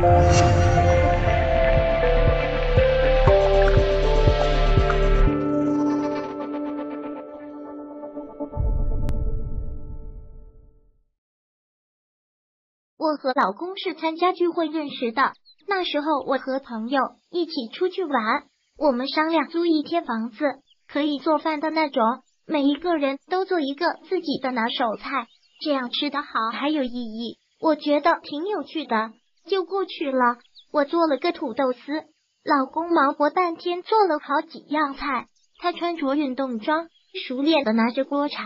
我和老公是参加聚会认识的，那时候我和朋友一起出去玩，我们商量租一间房子，可以做饭的那种，每一个人都做一个自己的拿手菜，这样吃得好还有意义，我觉得挺有趣的，就过去了。我做了个土豆丝，老公忙活半天做了好几样菜，他穿着运动装，熟练的拿着锅铲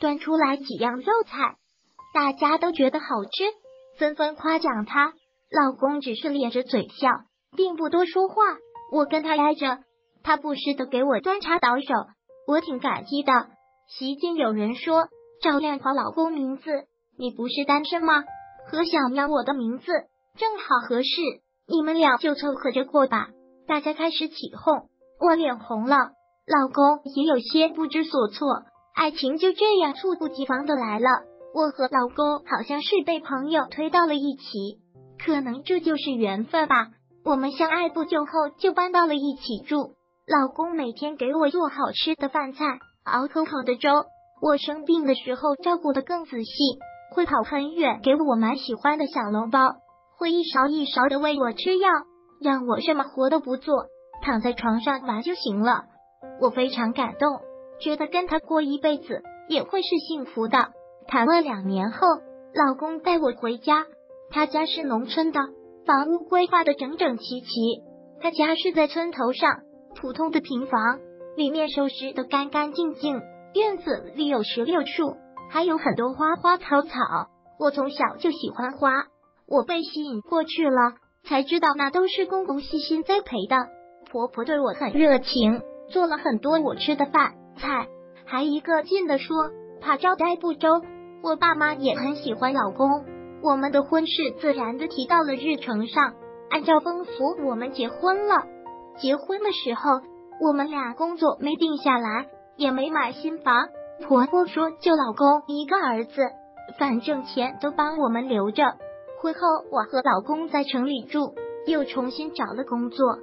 端出来几样肉菜，大家都觉得好吃。纷纷夸奖他，老公只是咧着嘴笑，并不多说话。我跟他挨着，他不时的给我端茶倒手，我挺感激的。席间有人说：“照亮好老公名字，你不是单身吗？和小喵我的名字正好合适，你们俩就凑合着过吧。”大家开始起哄，我脸红了，老公也有些不知所措。爱情就这样猝不及防的来了。我和老公好像是被朋友推到了一起，可能这就是缘分吧。我们相爱不久后就搬到了一起住，老公每天给我做好吃的饭菜，熬口口的粥。我生病的时候照顾的更仔细，会跑很远给我买喜欢的小笼包，会一勺一勺的喂我吃药，让我什么活都不做，躺在床上玩就行了。我非常感动，觉得跟他过一辈子也会是幸福的。谈了两年后，老公带我回家。他家是农村的，房屋规划的整整齐齐。他家是在村头上，普通的平房，里面收拾的干干净净。院子里有石榴树，还有很多花花草草。我从小就喜欢花，我被吸引过去了，才知道那都是公公细心栽培的。婆婆对我很热情，做了很多我吃的饭菜，还一个劲的说怕招待不周。我爸妈也很喜欢老公，我们的婚事自然的提到了日程上。按照风俗，我们结婚了。结婚的时候，我们俩工作没定下来，也没买新房。婆婆说，就老公一个儿子，反正钱都帮我们留着。婚后，我和老公在城里住，又重新找了工作，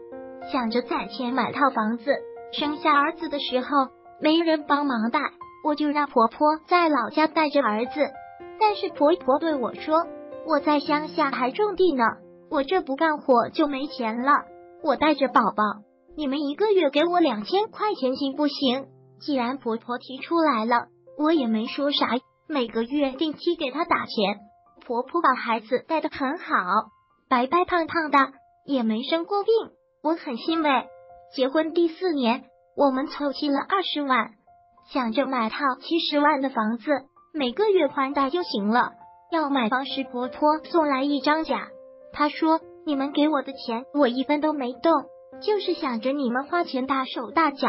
想着攒钱买套房子。生下儿子的时候，没人帮忙带。我就让婆婆在老家带着儿子，但是婆婆对我说：“我在乡下还种地呢，我这不干活就没钱了。我带着宝宝，你们一个月给我两千块钱行不行？”既然婆婆提出来了，我也没说啥，每个月定期给她打钱。婆婆把孩子带的很好，白白胖胖的，也没生过病，我很欣慰。结婚第四年，我们凑齐了二十万。想着买套七十万的房子，每个月还贷就行了。要买房时，婆婆送来一张假，她说：“你们给我的钱，我一分都没动，就是想着你们花钱大手大脚，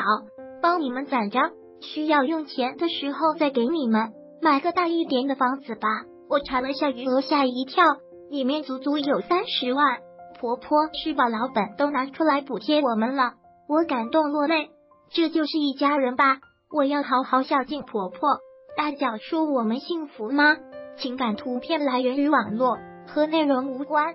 帮你们攒着，需要用钱的时候再给你们买个大一点的房子吧。”我查了下余额，吓一跳，里面足足有三十万。婆婆是把老本都拿出来补贴我们了，我感动落泪。这就是一家人吧。我要好好孝敬婆婆。大脚说我们幸福吗？情感图片来源于网络，和内容无关。